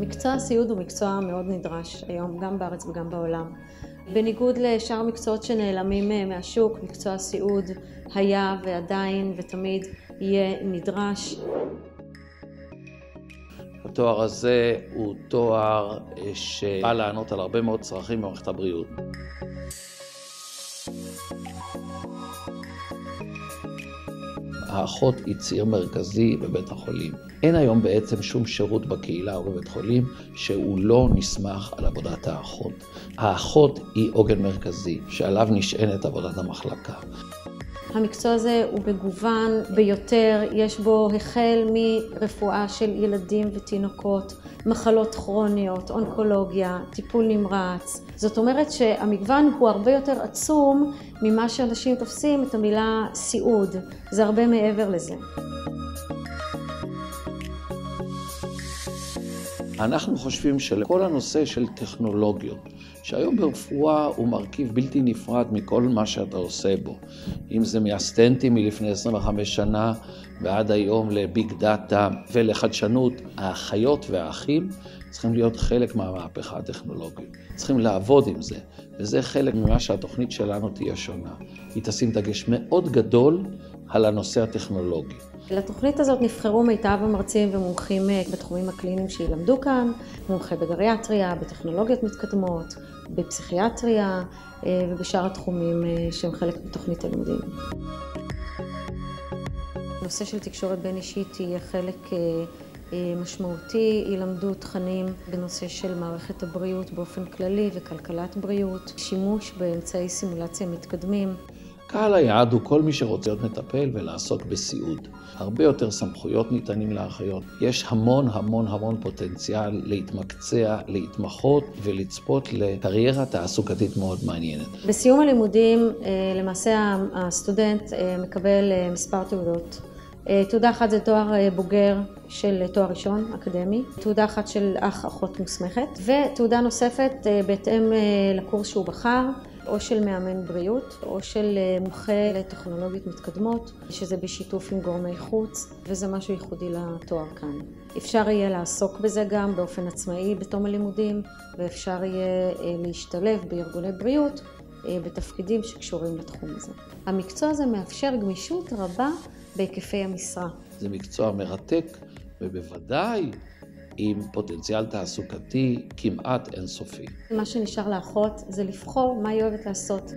מקצוע הסיעוד הוא מקצוע מאוד נדרש היום, גם בארץ וגם בעולם. בניגוד לשאר המקצועות שנעלמים אה, מהשוק, מקצוע הסיעוד היה ועדיין ותמיד יהיה נדרש. התואר הזה הוא תואר אה, שבא לענות על הרבה מאוד צרכים במערכת הבריאות. האחות היא ציר מרכזי בבית החולים. אין היום בעצם שום שירות בקהילה או בבית חולים שהוא לא נסמך על עבודת האחות. האחות היא עוגן מרכזי שעליו נשענת עבודת המחלקה. המקצוע הזה הוא מגוון ביותר, יש בו החל מרפואה של ילדים ותינוקות, מחלות כרוניות, אונקולוגיה, טיפול נמרץ. זאת אומרת שהמגוון הוא הרבה יותר עצום ממה שאנשים תופסים את המילה סיעוד, זה הרבה מעבר לזה. אנחנו חושבים שלכל הנושא של טכנולוגיות, שהיום ברפואה הוא מרכיב בלתי נפרד מכל מה שאתה עושה בו. אם זה מהסטנטים מלפני 25 שנה ועד היום לביג דאטה ולחדשנות, האחיות והאחים צריכים להיות חלק מהמהפכה הטכנולוגית. צריכים לעבוד עם זה, וזה חלק ממה שהתוכנית שלנו תהיה שונה. היא תשים דגש מאוד גדול על הנושא הטכנולוגי. לתוכנית הזאת נבחרו מיטב המרצים ומומחים אה, בתחומים הקליניים שילמדו כאן, מומחה בגריאטריה, בטכנולוגיות מתקדמות, בפסיכיאטריה אה, ובשאר התחומים אה, שהם חלק מתוכנית הלימודים. נושא של תקשורת בין אישית יהיה חלק משמעותי, ילמדו תכנים בנושא של מערכת הבריאות באופן כללי וכלכלת בריאות, שימוש באמצעי סימולציה מתקדמים. קהל היעד הוא כל מי שרוצה להיות מטפל ולעסוק בסיעוד. הרבה יותר סמכויות ניתנים לאחיות. יש המון המון המון פוטנציאל להתמקצע, להתמחות ולצפות לקריירה תעסוקתית מאוד מעניינת. בסיום הלימודים, אה, למעשה הסטודנט אה, מקבל אה, מספר תעודות. תעודה אחת זה תואר בוגר של תואר ראשון אקדמי, תעודה אחת של אח אחות מוסמכת, ותעודה נוספת בהתאם לקורס שהוא בחר. או של מאמן בריאות, או של אה, מומחה לטכנולוגיות מתקדמות, שזה בשיתוף עם גורמי חוץ, וזה משהו ייחודי לתואר כאן. אפשר יהיה לעסוק בזה גם באופן עצמאי בתום הלימודים, ואפשר יהיה אה, להשתלב בארגוני בריאות אה, בתפקידים שקשורים לתחום הזה. המקצוע הזה מאפשר גמישות רבה בהיקפי המשרה. זה מקצוע מרתק, ובוודאי עם פוטנציאל תעסוקתי כמעט אינסופי. מה שנשאר לאחות זה לבחור מה היא אוהבת לעשות.